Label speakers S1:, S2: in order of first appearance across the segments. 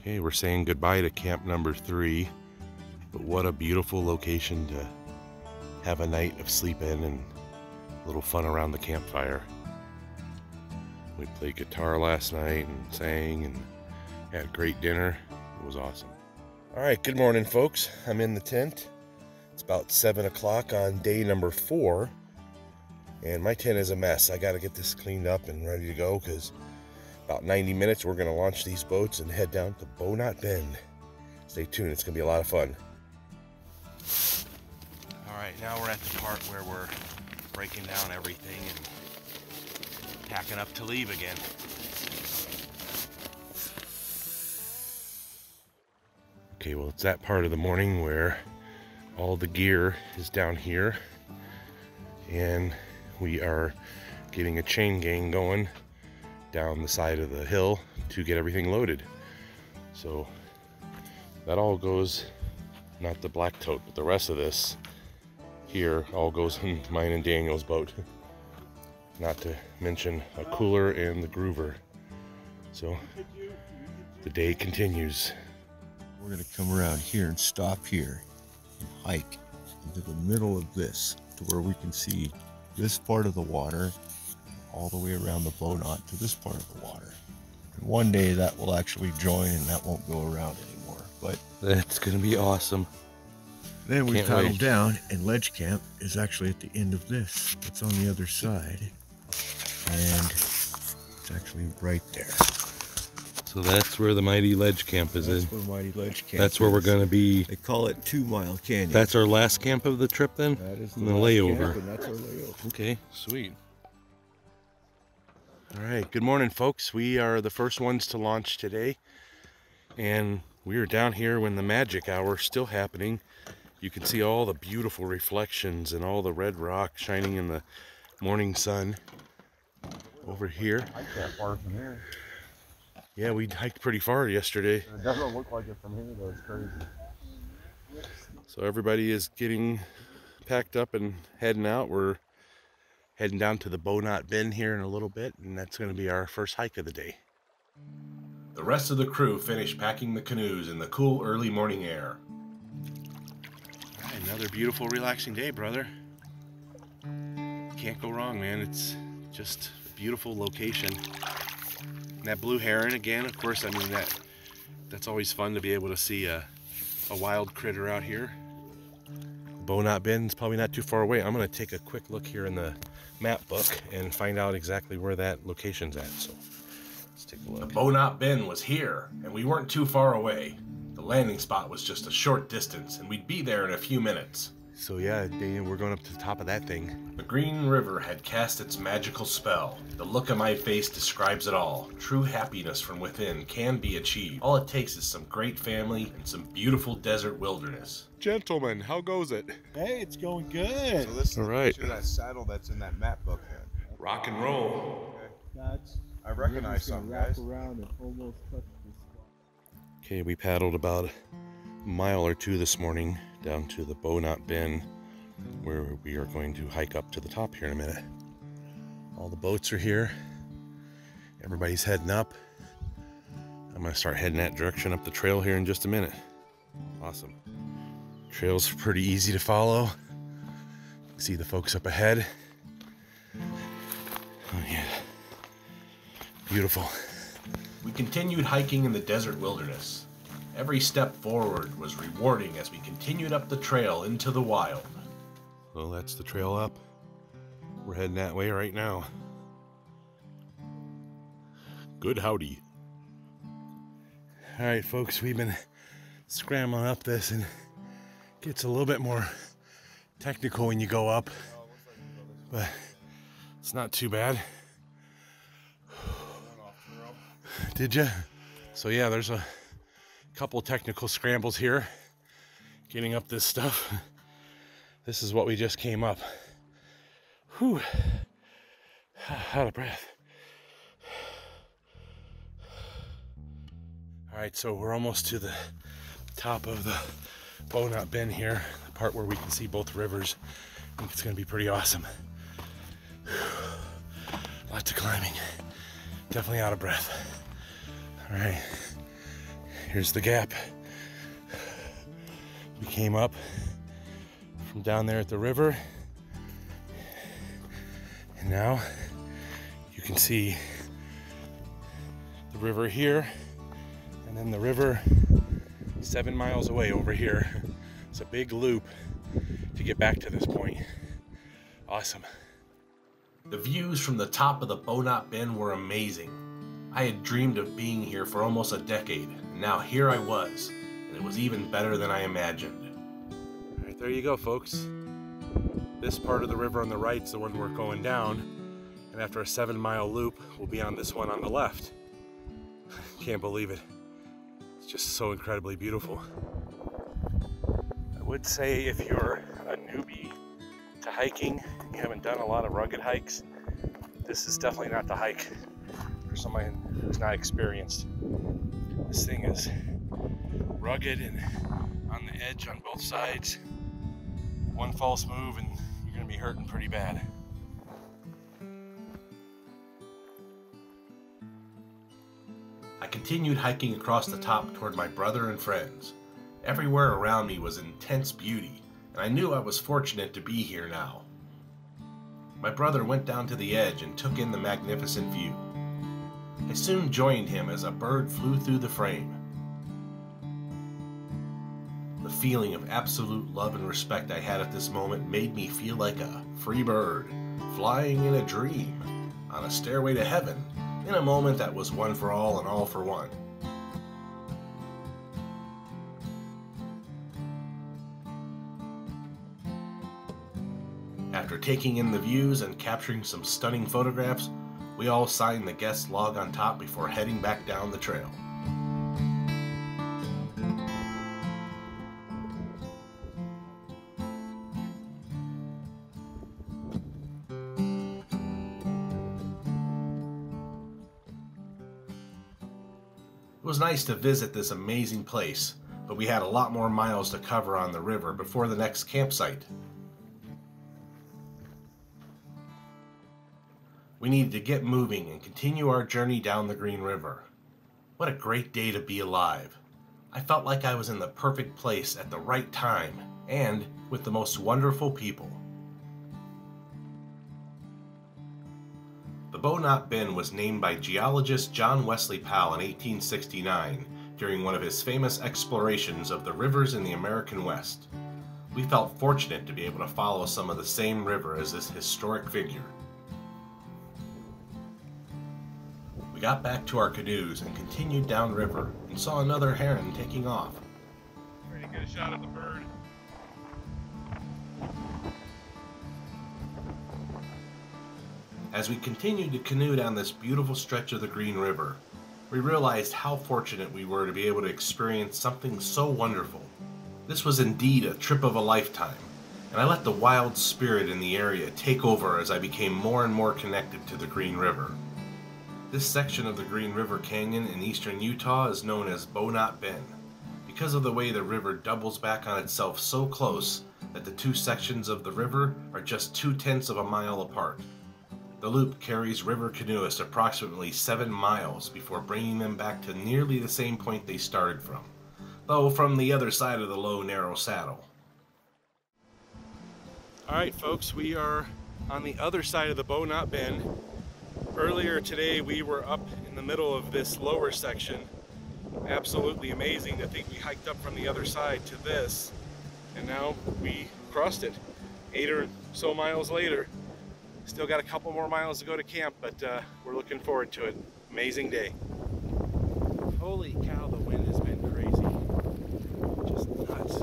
S1: Okay, we're saying goodbye to camp number three. But what a beautiful location to have a night of sleep in and a little fun around the campfire. We played guitar last night and sang and had a great dinner. It was awesome. All right, good morning, folks. I'm in the tent. It's about seven o'clock on day number four, and my tent is a mess. I got to get this cleaned up and ready to go because about 90 minutes we're going to launch these boats and head down to Bow-Knot Bend. Stay tuned, it's going to be a lot of fun. All right, now we're at the part where we're breaking down everything and packing up to leave again. Okay, well, it's that part of the morning where all the gear is down here and we are getting a chain gang going down the side of the hill to get everything loaded. So that all goes, not the black tote, but the rest of this here all goes in mine and Daniel's boat. Not to mention a cooler and the groover. So the day continues.
S2: We're to come around here and stop here and hike into the middle of this to where we can see this part of the water all the way around the bow knot to this part of the water. And one day that will actually join and that won't go around anymore. But
S1: that's going to be awesome.
S2: Then we Can't paddle down and ledge camp is actually at the end of this. It's on the other side. And it's actually right there.
S1: So that's where the Mighty Ledge Camp is
S2: that's in. Where Mighty Ledge Camp
S1: That's where is. we're going to be.
S2: They call it Two Mile Canyon.
S1: That's our last camp of the trip then?
S2: That is the,
S1: the
S2: layover. Camp, that's our layover.
S1: Okay, sweet. All right, good morning, folks. We are the first ones to launch today, and we are down here when the magic hour is still happening. You can see all the beautiful reflections and all the red rock shining in the morning sun over here.
S3: far from here.
S1: Yeah, we hiked pretty far yesterday.
S3: It doesn't look like it from here, though. It's crazy.
S1: So everybody is getting packed up and heading out. We're heading down to the Bow-Knot Bend here in a little bit, and that's going to be our first hike of the day. The rest of the crew finished packing the canoes in the cool early morning air. Another beautiful, relaxing day, brother. Can't go wrong, man. It's just a beautiful location. And that blue heron, again, of course, I mean, that that's always fun to be able to see a, a wild critter out here. Bend is probably not too far away. I'm going to take a quick look here in the map book and find out exactly where that location's at. So let's take a look. The Bow-Knot Bend was here, and we weren't too far away. The landing spot was just a short distance, and we'd be there in a few minutes. So yeah, Daniel, we're going up to the top of that thing. The Green River had cast its magical spell. The look on my face describes it all. True happiness from within can be achieved. All it takes is some great family and some beautiful desert wilderness. Gentlemen, how goes it?
S4: Hey, it's going good.
S3: So this is
S1: all right.
S3: that saddle that's in that map book then.
S1: Rock and roll.
S4: Okay. That's
S3: I recognize some guys.
S1: Okay, we paddled about a mile or two this morning down to the Bow-Knot Bend where we are going to hike up to the top here in a minute. All the boats are here. Everybody's heading up. I'm to start heading that direction up the trail here in just a minute. Awesome. Trail's pretty easy to follow. See the folks up ahead. Oh yeah. Beautiful. We continued hiking in the desert wilderness. Every step forward was rewarding as we continued up the trail into the wild. Well, that's the trail up. We're heading that way right now. Good howdy. All right, folks, we've been scrambling up this and it gets a little bit more technical when you go up, but it's not too bad. Did you? So yeah, there's a couple technical scrambles here getting up this stuff. This is what we just came up. Whew. Out of breath. All right, so we're almost to the top of the Bow-Knot Bend here, the part where we can see both rivers. I think it's gonna be pretty awesome. Lots of climbing. Definitely out of breath. All right. Here
S5: Here's the gap. We came up from down there at the river. And now you can see the river here and then the river seven miles away over here. It's a big loop to get back to this point. Awesome.
S1: The views from the top of the Bowknot Bend were amazing. I had dreamed of being here for almost a decade, now here I was, and it was even better than I imagined.
S5: All right, there you go, folks. This part of the river on the right is the one we're going down, and after a seven mile loop, we'll be on this one on the left. Can't believe it. It's just so incredibly beautiful. I would say if you're a newbie to hiking, you haven't done a lot of rugged hikes, this is definitely not the hike for someone who's not experienced. This thing is rugged and on the edge on both sides. One false move and you're gonna be hurting pretty bad.
S1: I continued hiking across the top toward my brother and friends. Everywhere around me was intense beauty, and I knew I was fortunate to be here now. My brother went down to the edge and took in the magnificent view. I soon joined him as a bird flew through the frame. The feeling of absolute love and respect I had at this moment made me feel like a free bird, flying in a dream, on a stairway to heaven, in a moment that was one for all and all for one. After taking in the views and capturing some stunning photographs, we all signed the guest log on top before heading back down the trail. It was nice to visit this amazing place, but we had a lot more miles to cover on the river before the next campsite. We needed to get moving and continue our journey down the Green River. What a great day to be alive! I felt like I was in the perfect place at the right time and with the most wonderful people. The Bowknot Bend was named by geologist John Wesley Powell in 1869 during one of his famous explorations of the rivers in the American West. We felt fortunate to be able to follow some of the same river as this historic figure. We got back to our canoes and continued downriver and saw another heron taking off.
S5: Ready to get a shot at the bird.
S1: As we continued to canoe down this beautiful stretch of the Green River, we realized how fortunate we were to be able to experience something so wonderful. This was indeed a trip of a lifetime, and I let the wild spirit in the area take over as I became more and more connected to the Green River. This section of the Green River Canyon in eastern Utah is known as Bowknot Bend because of the way the river doubles back on itself so close that the two sections of the river are just two tenths of a mile apart. The loop carries river canoeists approximately seven miles before bringing them back to nearly the same point they started from, though from the other side of the low, narrow saddle.
S5: All right, folks, we are on the other side of the Bowknot Bend. Earlier today, we were up in the middle of this lower section. Absolutely amazing to think we hiked up from the other side to this, and now we crossed it. Eight or so miles later. Still got a couple more miles to go to camp, but uh, we're looking forward to it. Amazing day. Holy cow, the wind has been crazy. Just nuts.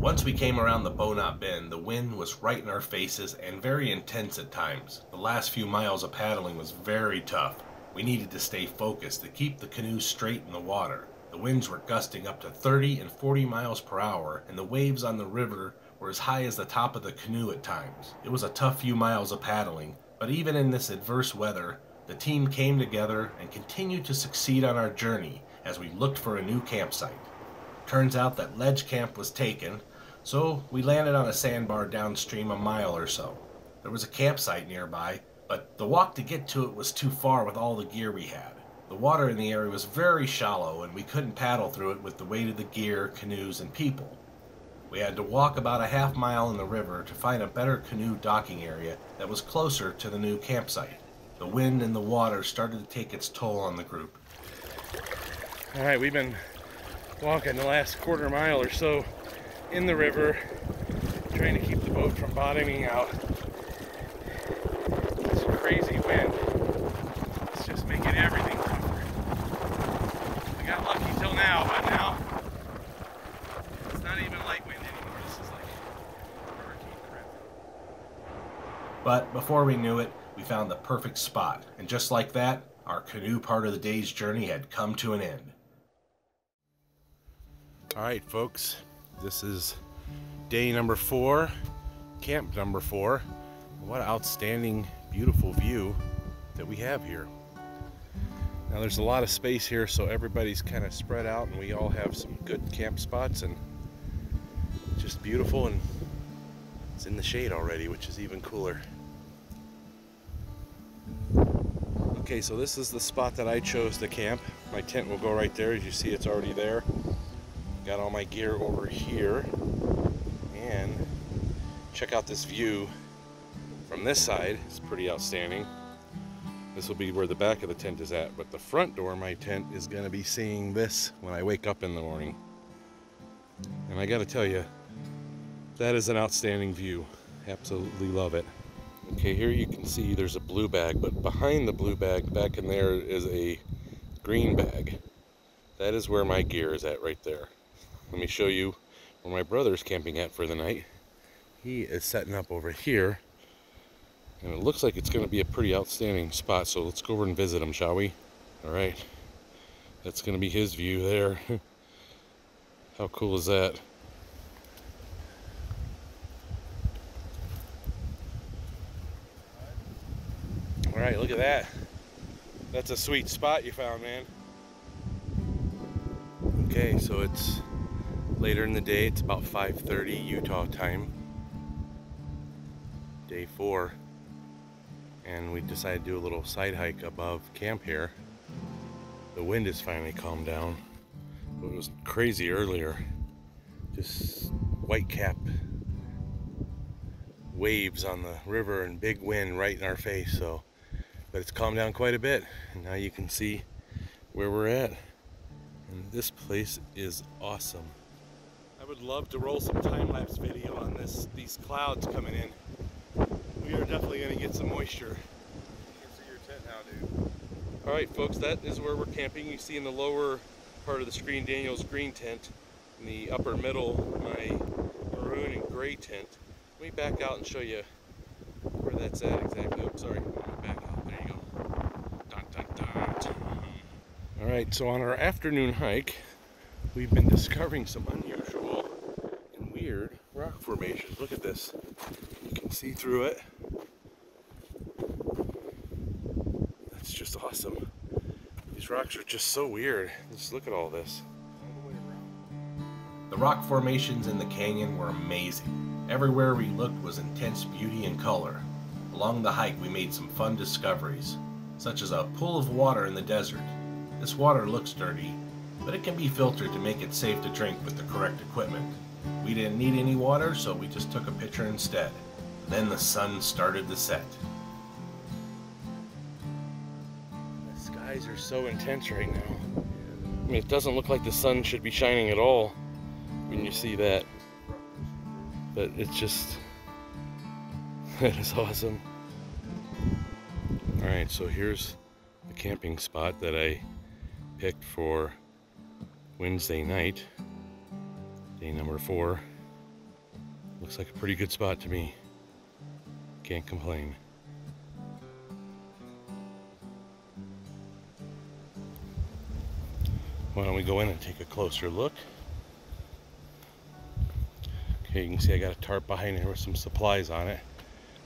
S1: Once we came around the Bowknot Bend, the wind was right in our faces and very intense at times. The last few miles of paddling was very tough. We needed to stay focused to keep the canoe straight in the water. The winds were gusting up to 30 and 40 miles per hour, and the waves on the river were as high as the top of the canoe at times. It was a tough few miles of paddling, but even in this adverse weather, the team came together and continued to succeed on our journey as we looked for a new campsite. Turns out that Ledge Camp was taken, so we landed on a sandbar downstream a mile or so. There was a campsite nearby, but the walk to get to it was too far with all the gear we had.
S6: The water in the area was very shallow and we couldn't paddle through it with the weight of the gear, canoes, and people. We had to walk about a half mile in the river to find a better canoe docking area that was closer to the new campsite. The wind and the water started to take its toll on the group.
S1: All right, we've been walking the last quarter mile or so in the river, trying to keep the boat from bottoming out. It's a crazy wind. It's just making everything tougher. We got lucky till now, but now it's not even light wind anymore. This is like hurricane crap.
S6: But before we knew it, we found the perfect spot, and just like that, our canoe part of the day's journey had come to an end.
S1: All right, folks, this is day number four, camp number four. What an outstanding, beautiful view that we have here. Now, there's a lot of space here, so everybody's kind of spread out, and we all have some good camp spots, and just beautiful, and it's in the shade already, which is even cooler. Okay, so this is the spot that I chose to camp. My tent will go right there. As you see, it's already there. Got all my gear over here. And check out this view from this side. It's pretty outstanding. This will be where the back of the tent is at, but the front door of my tent is going to be seeing this when I wake up in the morning. And I got to tell you, that is an outstanding view. Absolutely love it. Okay, here you can see there's a blue bag, but behind the blue bag, back in there, is a green bag. That is where my gear is at right there. Let me show you where my brother's camping at for the night. He is setting up over here. And it looks like it's going to be a pretty outstanding spot, so let's go over and visit him, shall we? All right. That's going to be his view there. How cool is that? All right, look at that. That's a sweet spot you found, man. Okay, so it's later in the day. It's about 5:30 Utah time. Day 4. And we decided to do a little side hike above camp here. The wind has finally calmed down. It was crazy earlier. Just white cap waves on the river and big wind right in our face, so but it's calmed down quite a bit and now you can see where we're at and this place is awesome would love to roll some time-lapse video on this these clouds coming in we are definitely going to get some moisture you can see your tent now dude all right folks that is where we're camping you see in the lower part of the screen Daniel's green tent in the upper middle my maroon and gray tent let me back out and show you where that's at exactly. Oops, sorry. Back out. There you go. Dun, dun, dun. All right, so on our afternoon hike, we've been discovering some weird rock formations. Look at this. You can see through it. That's just awesome. These rocks are just so weird. Just look at all this.
S6: The rock formations in the canyon were amazing. Everywhere we looked was intense beauty and color. Along the hike, we made some fun discoveries, such as a pool of water in the desert. This water looks dirty, but it can be filtered to make it safe to drink with the correct equipment. We didn't need any water, so we just took a picture instead. Then the sun started to set.
S1: The skies are so intense right now. I mean, it doesn't look like the sun should be shining at all when you see that. But it's just, that is awesome. All right, so here's the camping spot that I picked for Wednesday night, day number four. Looks like a pretty good spot to me. Can't complain. Why don't we go in and take a closer look? Okay, you can see I got a tarp behind here with some supplies on it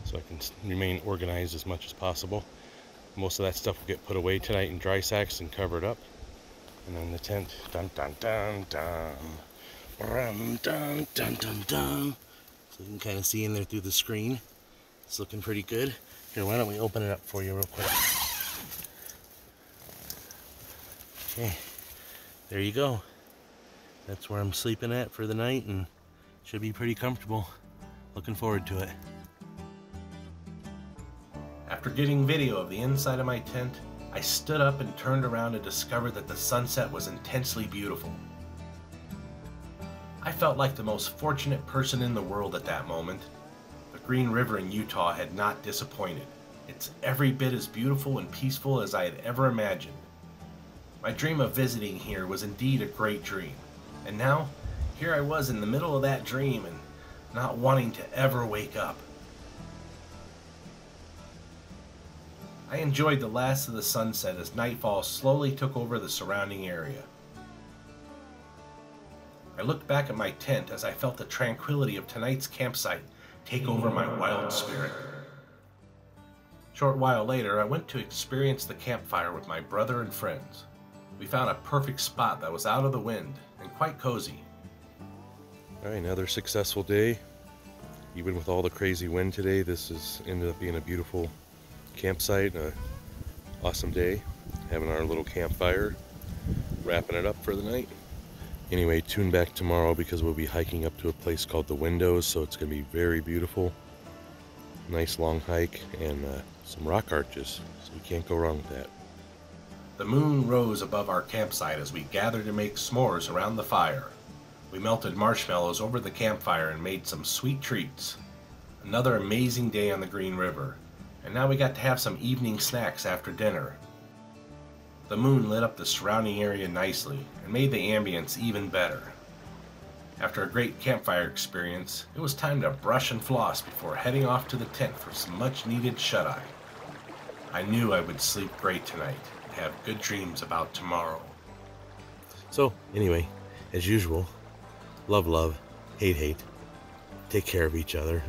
S1: so I can remain organized as much as possible. Most of that stuff will get put away tonight in dry sacks and covered up. And then the tent, dun dun dun dun, dun. So you can kind of see in there through the screen. It's looking pretty good. Here, why don't we open it up for you real quick?
S7: Okay, there you go. That's where I'm sleeping at for the night and should be pretty comfortable. Looking forward to it.
S1: After getting video of the inside of my tent, I stood up and turned around to discover that the sunset was intensely beautiful. I felt like the most fortunate person in the world at that moment. The Green River in Utah had not disappointed. It's every bit as beautiful and peaceful as I had ever imagined. My dream of visiting here was indeed a great dream. And now, here I was in the middle of that dream and not wanting to ever wake up. I enjoyed the last of the sunset as nightfall slowly took over the surrounding area. I looked back at my tent as I felt the tranquility of tonight's campsite take over my wild spirit. Short while later, I went to experience the campfire with my brother and friends. We found a perfect spot that was out of the wind and quite cozy.
S7: All right, another successful day. Even with all the crazy wind today, this has ended up being a beautiful campsite, and a awesome day. Having our little campfire, wrapping it up for the night. Anyway, tune back tomorrow because we'll be hiking up to a place called the Windows, so it's going to be very beautiful. Nice long hike and uh, some rock arches, so we can't go wrong with that.
S1: The moon rose above our campsite as we gathered to make s'mores around the fire. We melted marshmallows over the campfire and made some sweet treats. Another amazing day on the Green River, and now we got to have some evening snacks after dinner. The moon lit up the surrounding area nicely and made the ambience even better. After a great campfire experience, it was time to brush and floss before heading off to the tent for some much needed shut eye. I knew I would sleep great tonight and have good dreams about tomorrow.
S7: So, anyway, as usual, love, love, hate, hate. Take care of each other.